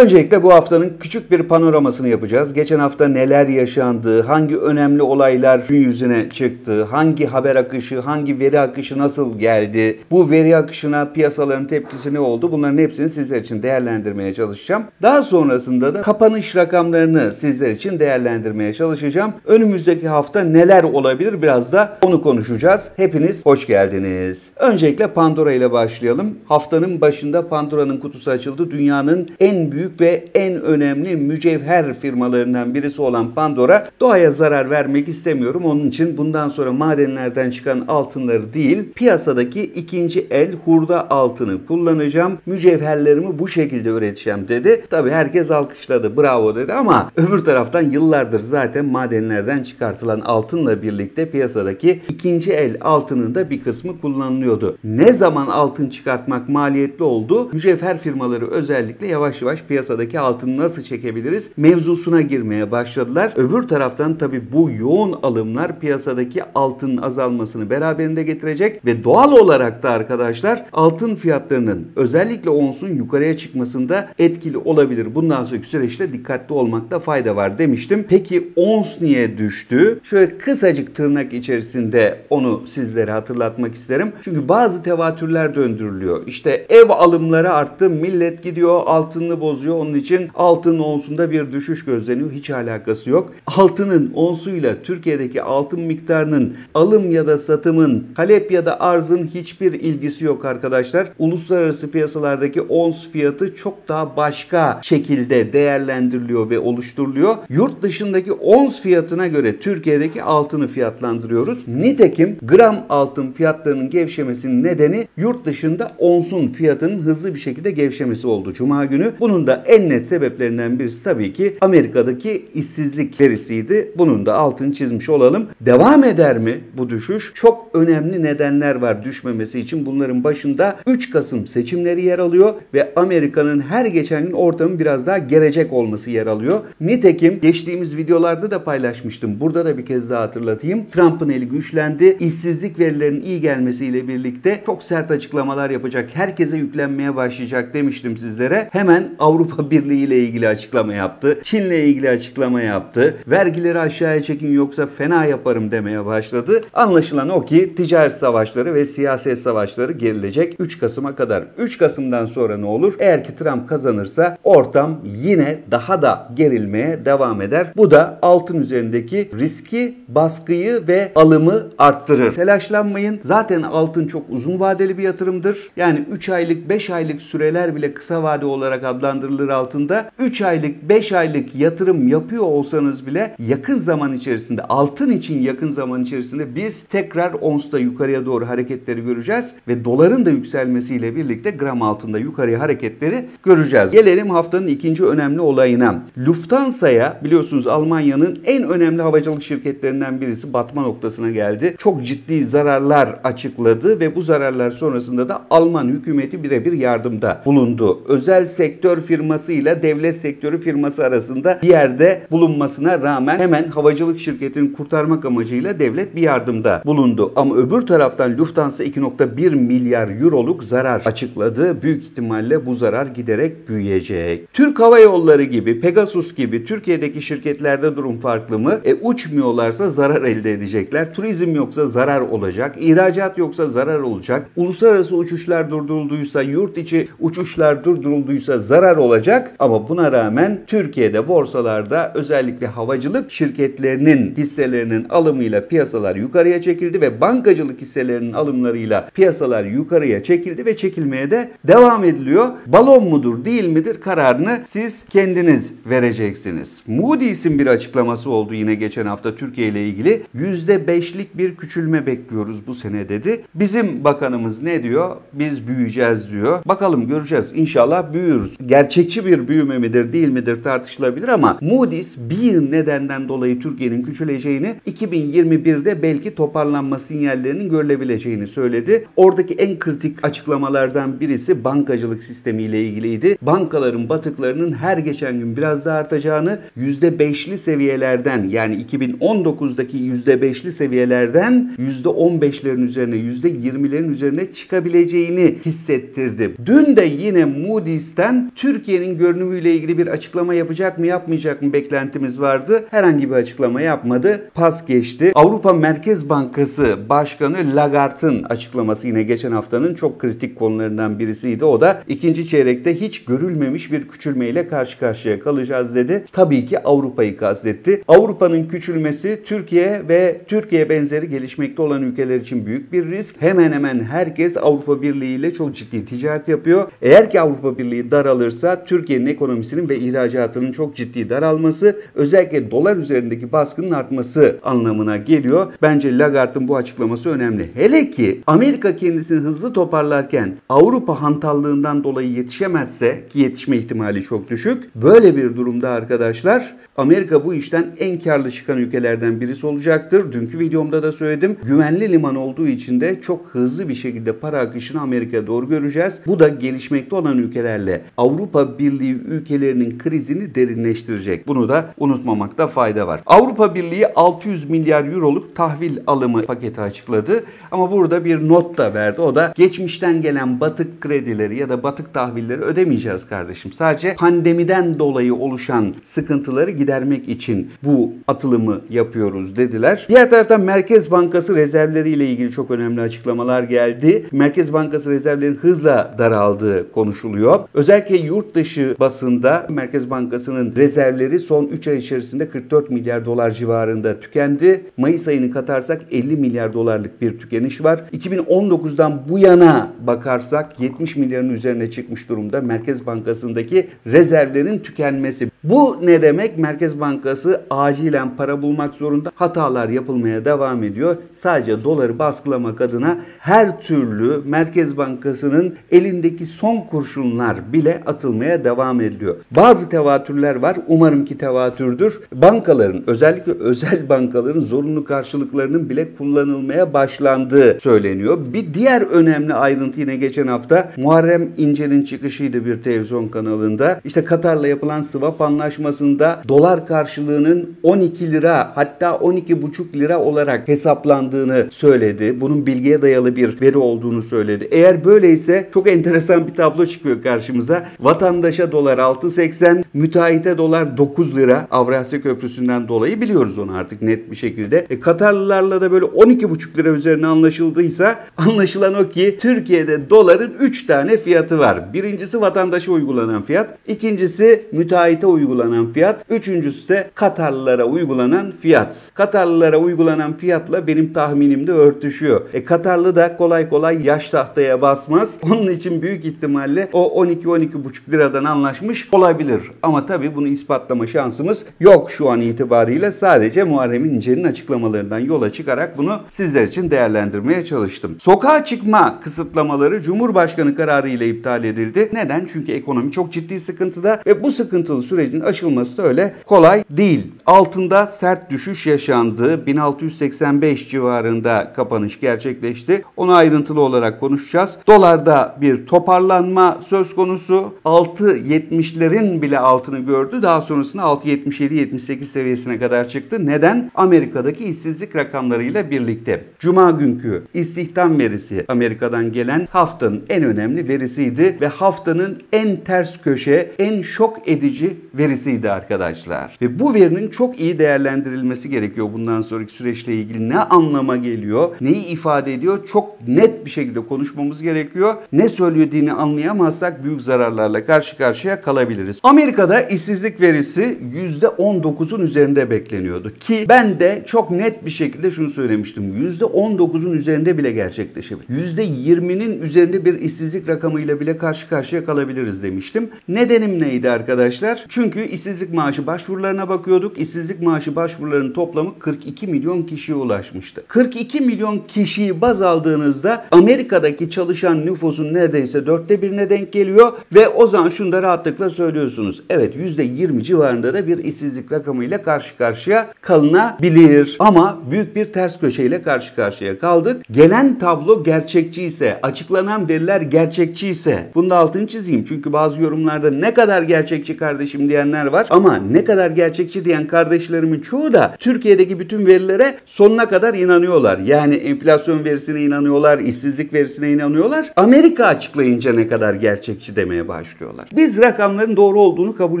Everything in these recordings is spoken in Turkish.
Öncelikle bu haftanın küçük bir panoramasını yapacağız. Geçen hafta neler yaşandı, hangi önemli olaylar gün yüzüne çıktı, hangi haber akışı, hangi veri akışı nasıl geldi, bu veri akışına piyasaların tepkisi ne oldu bunların hepsini sizler için değerlendirmeye çalışacağım. Daha sonrasında da kapanış rakamlarını sizler için değerlendirmeye çalışacağım. Önümüzdeki hafta neler olabilir biraz da onu konuşacağız. Hepiniz hoş geldiniz. Öncelikle Pandora ile başlayalım. Haftanın başında Pandora'nın kutusu açıldı. Dünyanın en büyük ve en önemli mücevher firmalarından birisi olan Pandora doğaya zarar vermek istemiyorum. Onun için bundan sonra madenlerden çıkan altınları değil piyasadaki ikinci el hurda altını kullanacağım. Mücevherlerimi bu şekilde üreteceğim dedi. Tabi herkes alkışladı bravo dedi ama öbür taraftan yıllardır zaten madenlerden çıkartılan altınla birlikte piyasadaki ikinci el altının da bir kısmı kullanılıyordu. Ne zaman altın çıkartmak maliyetli oldu? Mücevher firmaları özellikle yavaş yavaş piyasadaki altını nasıl çekebiliriz mevzusuna girmeye başladılar. Öbür taraftan tabi bu yoğun alımlar piyasadaki altının azalmasını beraberinde getirecek ve doğal olarak da arkadaşlar altın fiyatlarının özellikle onsun yukarıya çıkmasında etkili olabilir. Bundan sonraki süreçte dikkatli olmakta fayda var demiştim. Peki ons niye düştü? Şöyle kısacık tırnak içerisinde onu sizlere hatırlatmak isterim. Çünkü bazı tevatürler döndürülüyor. İşte ev alımları arttı, millet gidiyor altını bozuyor. Onun için altın onsunda bir düşüş gözleniyor. Hiç alakası yok. Altının onsuyla Türkiye'deki altın miktarının alım ya da satımın, talep ya da arzın hiçbir ilgisi yok arkadaşlar. Uluslararası piyasalardaki ons fiyatı çok daha başka şekilde değerlendiriliyor ve oluşturuluyor. Yurt dışındaki ons fiyatına göre Türkiye'deki altını fiyatlandırıyoruz. Nitekim gram altın fiyatlarının gevşemesinin nedeni yurt dışında onsun fiyatının hızlı bir şekilde gevşemesi oldu Cuma günü. Bunun da en net sebeplerinden birisi tabii ki Amerika'daki işsizlik verisiydi. Bunun da altını çizmiş olalım. Devam eder mi bu düşüş? Çok önemli nedenler var düşmemesi için. Bunların başında 3 Kasım seçimleri yer alıyor ve Amerika'nın her geçen gün ortamın biraz daha gelecek olması yer alıyor. Nitekim geçtiğimiz videolarda da paylaşmıştım. Burada da bir kez daha hatırlatayım. Trump'ın eli güçlendi. İşsizlik verilerinin iyi gelmesiyle birlikte çok sert açıklamalar yapacak. Herkese yüklenmeye başlayacak demiştim sizlere. Hemen Avrupa Birliği ile ilgili açıklama yaptı. Çin'le ilgili açıklama yaptı. Vergileri aşağıya çekin yoksa fena yaparım demeye başladı. Anlaşılan o ki ticaret savaşları ve siyaset savaşları gerilecek 3 Kasım'a kadar. 3 Kasım'dan sonra ne olur? Eğer ki Trump kazanırsa ortam yine daha da gerilmeye devam eder. Bu da altın üzerindeki riski, baskıyı ve alımı arttırır. Telaşlanmayın. Zaten altın çok uzun vadeli bir yatırımdır. Yani 3 aylık, 5 aylık süreler bile kısa vade olarak adlandırılır altında. 3 aylık, 5 aylık yatırım yapıyor olsanız bile yakın zaman içerisinde, altın için yakın zaman içerisinde biz tekrar onsta yukarıya doğru hareketleri göreceğiz ve doların da yükselmesiyle birlikte gram altında yukarıya hareketleri göreceğiz. Gelelim haftanın ikinci önemli olayına. Lufthansa'ya biliyorsunuz Almanya'nın en önemli havacılık şirketlerinden birisi batma noktasına geldi. Çok ciddi zararlar açıkladı ve bu zararlar sonrasında da Alman hükümeti birebir yardımda bulundu. Özel sektör firması ile devlet sektörü firması arasında bir yerde bulunmasına rağmen hemen havacılık şirketini kurtarmak amacıyla devlet bir yardımda bulundu. Ama öbür taraftan Lufthansa 2.1 milyar euroluk zarar açıkladı. Büyük ihtimalle bu zarar giderek büyüyecek. Türk Hava Yolları gibi, Pegasus gibi Türkiye'deki şirketlerde durum farklı mı? E uçmuyorlarsa zarar elde edecekler. Turizm yoksa zarar olacak. İhracat yoksa zarar olacak. Uluslararası uçuşlar durdurulduysa, yurt içi uçuşlar durdurulduysa zarar olacak. Ama buna rağmen Türkiye'de borsalarda özellikle havacılık şirketlerinin hisselerinin alımıyla piyasalar yukarıya çekildi ve bankacılık hisselerinin alımlarıyla piyasalar yukarıya çekildi ve çekilmeye de devam ediliyor. Balon mudur değil midir kararını siz kendiniz vereceksiniz. Moody's'in bir açıklaması oldu yine geçen hafta Türkiye ile ilgili. %5'lik bir küçülme bekliyoruz bu sene dedi. Bizim bakanımız ne diyor? Biz büyüyeceğiz diyor. Bakalım göreceğiz. İnşallah büyürüz. Gerçekçi bir büyüme midir değil midir tartışılabilir ama Moody's bir nedenden dolayı Türkiye'nin küçüleceğini 2021'de belki toparlanma sinyallerinin görülebileceğini söyledi. Oradaki en kritik açıklamalardan birisi bankacılık sistemiyle ilgiliydi. Bankaların batıklarının her geçen gün biraz daha artacağını %5'li seviyelerden yani 2019'daki %5'li seviyelerden %15'lerin üzerine %20'lerin üzerine çıkabileceğini hissettirdi. Dün de yine Moody's'ten Türkiye Türkiye'nin görünümüyle ilgili bir açıklama yapacak mı yapmayacak mı beklentimiz vardı. Herhangi bir açıklama yapmadı. Pas geçti. Avrupa Merkez Bankası Başkanı Lagart'ın açıklaması yine geçen haftanın çok kritik konularından birisiydi. O da ikinci çeyrekte hiç görülmemiş bir küçülmeyle karşı karşıya kalacağız dedi. Tabii ki Avrupa'yı kastetti. Avrupa'nın küçülmesi Türkiye ve Türkiye benzeri gelişmekte olan ülkeler için büyük bir risk. Hemen hemen herkes Avrupa Birliği ile çok ciddi ticaret yapıyor. Eğer ki Avrupa Birliği daralırsa Türkiye'nin ekonomisinin ve ihracatının çok ciddi daralması özellikle dolar üzerindeki baskının artması anlamına geliyor. Bence Lagarde'ın bu açıklaması önemli. Hele ki Amerika kendisini hızlı toparlarken Avrupa hantallığından dolayı yetişemezse ki yetişme ihtimali çok düşük. Böyle bir durumda arkadaşlar Amerika bu işten en karlı çıkan ülkelerden birisi olacaktır. Dünkü videomda da söyledim. Güvenli liman olduğu için de çok hızlı bir şekilde para akışını Amerika'ya doğru göreceğiz. Bu da gelişmekte olan ülkelerle Avrupa Birliği ülkelerinin krizini derinleştirecek. Bunu da unutmamakta fayda var. Avrupa Birliği 600 milyar euroluk tahvil alımı paketi açıkladı. Ama burada bir not da verdi. O da geçmişten gelen batık kredileri ya da batık tahvilleri ödemeyeceğiz kardeşim. Sadece pandemiden dolayı oluşan sıkıntıları gidermek için bu atılımı yapıyoruz dediler. Diğer taraftan Merkez Bankası rezervleriyle ilgili çok önemli açıklamalar geldi. Merkez Bankası rezervlerin hızla daraldığı konuşuluyor. Özellikle yurt dışı basında Merkez Bankası'nın rezervleri son 3 ay içerisinde 44 milyar dolar civarında tükendi. Mayıs ayını katarsak 50 milyar dolarlık bir tükeniş var. 2019'dan bu yana bakarsak 70 milyarın üzerine çıkmış durumda Merkez Bankası'ndaki rezervlerin tükenmesi. Bu ne demek? Merkez Bankası acilen para bulmak zorunda. Hatalar yapılmaya devam ediyor. Sadece doları baskılamak adına her türlü Merkez Bankası'nın elindeki son kurşunlar bile atılmaya devam ediliyor. Bazı tevatürler var. Umarım ki tevatürdür. Bankaların özellikle özel bankaların zorunlu karşılıklarının bile kullanılmaya başlandığı söyleniyor. Bir diğer önemli ayrıntı yine geçen hafta Muharrem İnce'nin çıkışıydı bir televizyon kanalında. İşte Katar'la yapılan swap anlaşmasında dolar karşılığının 12 lira hatta 12,5 lira olarak hesaplandığını söyledi. Bunun bilgiye dayalı bir veri olduğunu söyledi. Eğer böyleyse çok enteresan bir tablo çıkıyor karşımıza. Vatandaşa dolar 6.80, müteahhite dolar 9 lira. Avrasya Köprüsü'nden dolayı biliyoruz onu artık net bir şekilde. E, Katarlılarla da böyle 12,5 lira üzerine anlaşıldıysa anlaşılan o ki Türkiye'de doların 3 tane fiyatı var. Birincisi vatandaşa uygulanan fiyat, ikincisi müteahhite uygulanan fiyat, üçüncüsü de Katarlılara uygulanan fiyat. Katarlılara uygulanan fiyatla benim tahminimde örtüşüyor. E Katarlı da kolay kolay yaş tahtaya basmaz. Onun için büyük ihtimalle o 12-12,5 liradan anlaşmış olabilir. Ama tabii bunu ispatlama şansımız yok şu an itibariyle. Sadece Muharrem İnce'nin açıklamalarından yola çıkarak bunu sizler için değerlendirmeye çalıştım. Sokağa çıkma kısıtlamaları Cumhurbaşkanı kararı ile iptal edildi. Neden? Çünkü ekonomi çok ciddi sıkıntıda ve bu sıkıntılı sürecin aşılması da öyle kolay değil. Altında sert düşüş yaşandı. 1685 civarında kapanış gerçekleşti. Onu ayrıntılı olarak konuşacağız. Dolarda bir toparlanma söz konusu. 6.70'lerin bile altını gördü. Daha sonrasında 6.77-78 seviyesine kadar çıktı. Neden? Amerika'daki işsizlik rakamlarıyla birlikte. Cuma günkü istihdam verisi Amerika'dan gelen haftanın en önemli verisiydi ve haftanın en ters köşe, en şok edici verisiydi arkadaşlar. Ve bu verinin çok iyi değerlendirilmesi gerekiyor bundan sonraki süreçle ilgili. Ne anlama geliyor, neyi ifade ediyor çok net bir şekilde konuşmamız gerekiyor. Ne söylediğini anlayamazsak büyük zararlarla karşı karşıya kalabiliriz. Amerika'da işsizlik verisi %19'un üzerinde bekleniyordu ki ben de çok net bir şekilde şunu söylemiştim. %19'un üzerinde bile gerçekleşebilir. %20'nin üzerinde bir işsizlik rakamıyla bile karşı karşıya kalabiliriz demiştim. Nedenim neydi arkadaşlar? Çünkü işsizlik maaşı başvurularına bakıyorduk. İşsizlik maaşı başvurularının toplamı 42 milyon kişiye ulaşmıştı. 42 milyon kişiyi baz aldığınızda Amerika'daki çalışan nüfusun neredeyse dörtte birine denk geliyor ve o zaman şunu da rahatlıkla söylüyorsunuz. Evet %20 civarında da bir işsizlik rakamıyla karşı karşıya kalınabilir. Ama büyük bir ters köşeyle karşı karşıya kaldık. Gelen tablo gerçekçi ise, açıklanan veriler gerçekçi ise, bunu da altını çizeyim. Çünkü bazı yorumlarda ne kadar gerçekçi kardeşim diyenler var ama ne kadar gerçekçi diyen kardeşlerimin çoğu da Türkiye'deki bütün verilere sonuna kadar inanıyorlar. Yani enflasyon verisine inanıyorlar, işsizlik verisine inanıyorlar. Amerika açıklayınca ne kadar gerçekçi demeye başlıyorlar. Biz rakamların doğru olduğunu kabul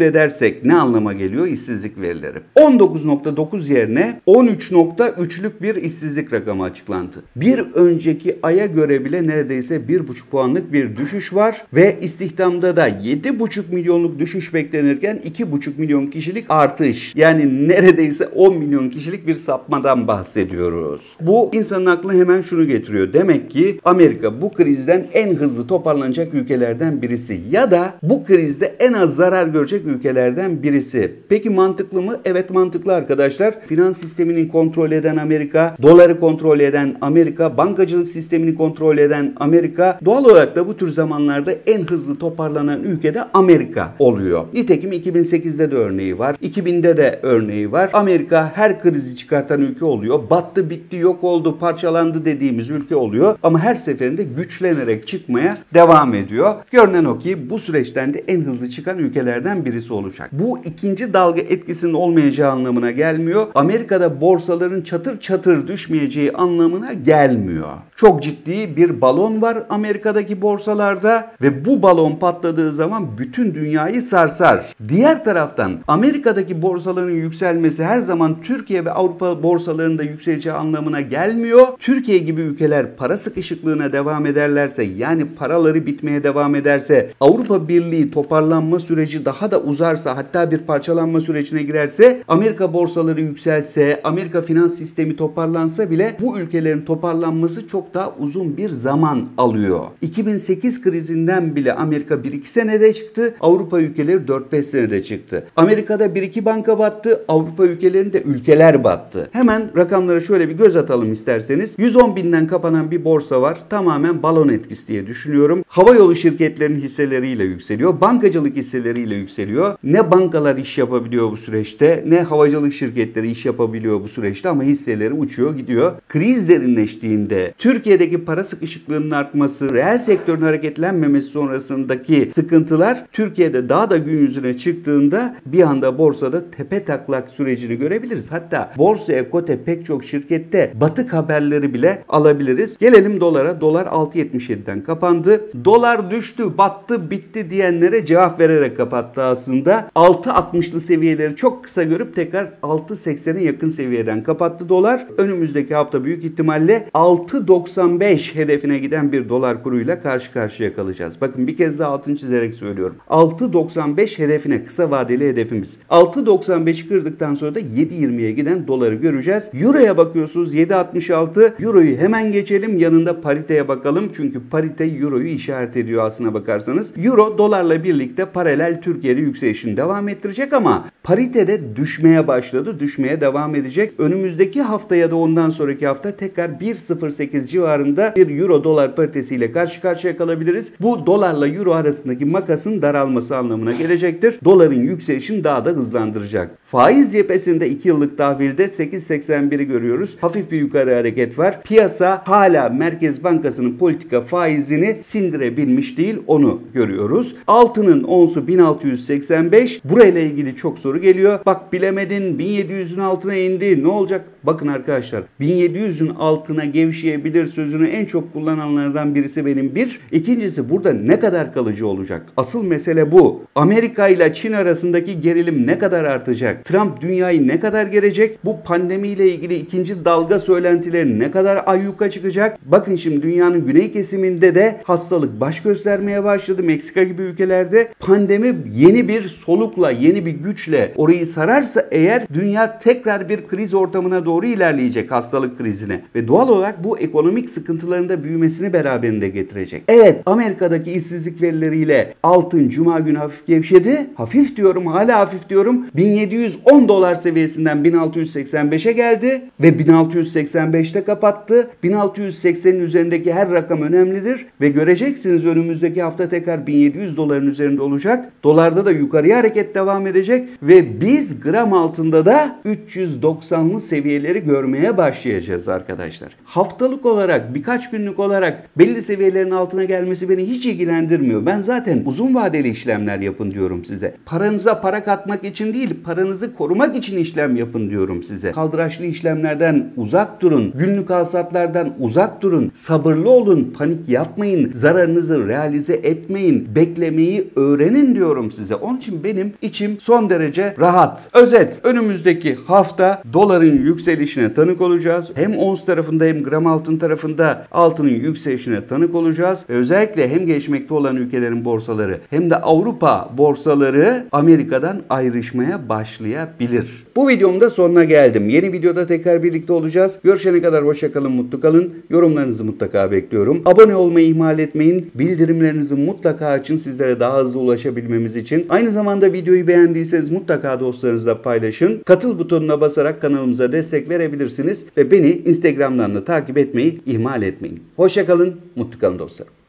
edersek ne anlama geliyor işsizlik verileri? 19.9 yerine 13.3'lük bir işsizlik rakamı açıklandı. Bir önceki aya göre bile neredeyse 1,5 puanlık bir düşüş var ve istihdamda da 7,5 milyonluk düşüş beklenirken 2,5 milyon kişilik artış. Yani neredeyse 10 milyon kişilik bir sapmadan bahsediyoruz. Bu insanın aklına hemen şunu getiriyor. Demek ki Amerika bu krizden en hızlı toparlanacak ülkelerden birisi ya da bu krizde en az zarar görecek ülkelerden birisi. Peki mantıklı mı? Evet mantıklı arkadaşlar. Finans sistemini kontrol eden Amerika, doları kontrol eden Amerika, bankacılık sistemini kontrol eden Amerika. Doğal olarak da bu tür zamanlarda en hızlı toparlanan ülke de Amerika oluyor. Nitekim 2008'de de örneği var. 2000'de de örneği var. Amerika her krizi çıkartan ülke oluyor. Battı, bitti, yok oldu, parçalandı dediğimiz ülke oluyor. Ama her seferinde güçlenerek çıkmaya devam ediyor. Görünen o ki bu süreçten de en hızlı çıkan ülkelerden birisi olacak. Bu ikinci dalga etkisinin olmayacağı anlamına gelmiyor. Amerika'da borsaların çatır çatır düşmeyeceği anlamına gelmiyor. Çok ciddi bir balon var Amerika'daki borsalarda ve bu balon patladığı zaman bütün dünyayı sarsar. Diğer taraftan Amerika'daki borsaların yükselmesi her zaman Türkiye ve Avrupa borsalarında yükseleceği anlamına gelmiyor. Türkiye gibi ülkeler para sıkışıklığına devam ederlerse yani paraları bitmeye devam ederse Avrupa Birliği toparlanma süreci daha da uzarsa hatta bir parçalanma sürecine girerse Amerika borsaları yükselse Amerika finans sistemi toparlansa bile bu ülkelerin toparlanması çok daha uzun bir zaman alıyor. 2008 krizinden bile Amerika 1-2 senede çıktı. Avrupa ülkeleri 4-5 senede çıktı. Amerika'da 1-2 banka battı. Avrupa ülkelerinde ülkeler battı. Hemen rakamlara şöyle bir göz atalım isterseniz. 110 binden kapanan bir borsa var. Tamamen balon etkisi diye düşünüyorum. Havayolu şirketlerinin hisseleriyle yükseliyor. Bankacılık hisseleriyle yükseliyor. Ne bankalar iş yapabiliyor bu süreçte ne havacılık şirketleri iş yapabiliyor bu süreçte ama hisseleri uçuyor gidiyor. Kriz derinleştiğinde Türkiye'deki para sıkışıklığının artması, reel sektörün hareketlenmemesi sonrasındaki sıkıntılar Türkiye'de daha da gün yüzüne çıktığında bir anda borsada tepe taklak sürecini görebiliriz. Hatta borsaya kote pek çok şirkette batık haberleri bile alabiliriz. Gelelim dolara. Dolar 6.77'den kapandı. Dolar düştü, battı, bitti diyenlere cevap vererek kapattı aslında. 6.60'lı seviyeleri çok kısa görüp tekrar 6.80'e yakın seviyeden kapattı dolar. Önümüzdeki hafta büyük ihtimalle 6.95 hedefine giden bir dolar kuruyla karşı karşıya kalacağız. Bakın bir kez daha altını çizerek söylüyorum. 6.95 hedefine kısa vadeli hedefimiz. 6.95'i kırdıktan sonra da 7.20'ye giden doları göreceğiz. Euro'ya bakıyorsunuz 7.66. Euro'yu hemen geçelim. Yanında pariteye bakalım. Çünkü parite Euro'yu işaret ediyor aslına bakarsanız. Euro dolarla birlikte paralel Türkiye'de yükselişini devam ettirecek ama paritede düşmeye başladı. Düşmeye devam edecek. Önümüzdeki hafta ya da ondan sonraki hafta tekrar 1.08 civarında bir Euro dolar paritesiyle karşı karşıya kalabiliriz. Bu dolarla Euro arasındaki makasın daralması anlamına gelecektir. Doların yükselişini daha da hızlandıracak. Faiz cephesinde 2 yıllık tahvilde 8.81'i görüyoruz. Hafif bir yukarı hareket var. Piyasa hala Merkez Bankası'nın politika faizini sindirebilmiş değil onu görüyoruz. Altının onsu 1685. Burayla ilgili çok soru geliyor. Bak bilemedin 1700'ün altına indi. Ne olacak? Bakın arkadaşlar 1700'ün altına gevşeyebilir sözünü en çok kullananlardan birisi benim bir. İkincisi burada ne kadar kalıcı olacak? Asıl mesele bu. Amerika ile Çin arasındaki gerilim ne kadar artacak? Trump dünyayı ne kadar gelecek? Bu pandemiyle ilgili ikinci dalga söylentileri ne kadar ayyuka çıkacak? Bakın şimdi dünyanın güney kesiminde de hastalık baş göstermeye başladı. Meksika gibi ülkelerde pandemi yeni bir solukla, yeni bir güçle orayı sararsa eğer dünya tekrar bir kriz ortamına doğru ilerleyecek hastalık krizine. Ve doğal olarak bu ekonomik sıkıntıların da büyümesini beraberinde getirecek. Evet Amerika'daki işsizlik verileriyle altın cuma günü hafif gevşedi. Hafif diyorum hala hafif diyorum. 1710 dolar seviyesinden 1685'e geldi ve 1685'te kapattı. 1680'in üzerindeki her rakam önemlidir ve göreceksiniz önümüzdeki hafta tekrar 1700 doların üzerinde olacak. Dolarda da yukarıya hareket devam edecek ve biz gram altında da 390'lı seviyeleri görmeye başlayacağız arkadaşlar. Haftalık olarak birkaç günlük olarak belli seviyelerin altına gelmesi beni hiç ilgilendirmiyor. Ben zaten uzun vadeli işlemler yapın diyorum size. Paranıza para katmak için değil, paranızı korumak için işlem yapın diyorum size. Kaldıraçlı işlemlerden uzak durun. Günlük hasatlardan uzak durun. Sabırlı olun, panik yapmayın. Zararınızı realize etmeyin. beklemeyi öğrenin diyorum size. Onun için benim içim son derece rahat. Özet, önümüzdeki hafta doların yükselişine tanık olacağız. Hem ons tarafında hem gram altın tarafında altının yükselişine tanık olacağız. Özellikle hem gelişmekte olan ülkelerin borsaları hem de Avrupa borsaları Amerika'dan ayrışmaya başlayabilir. Bu videomun da sonuna geldim. Yeni videoda tekrar birlikte olacağız. Görüşene kadar hoşça kalın, mutlu kalın. Yorumlarınızı mutlaka bekliyorum. Abone olmayı ihmal etmeyin. Bildirimlerinizi mutlaka açın sizlere daha hızlı ulaşabilmemiz için. Aynı zamanda videoyu beğendiyseniz mutlaka dostlarınızla paylaşın. Katıl butonuna basarak kanalımıza destek verebilirsiniz ve beni Instagram'dan da takip etmeyi ihmal etmeyin. Hoşça kalın, mutlu kalın dostlarım.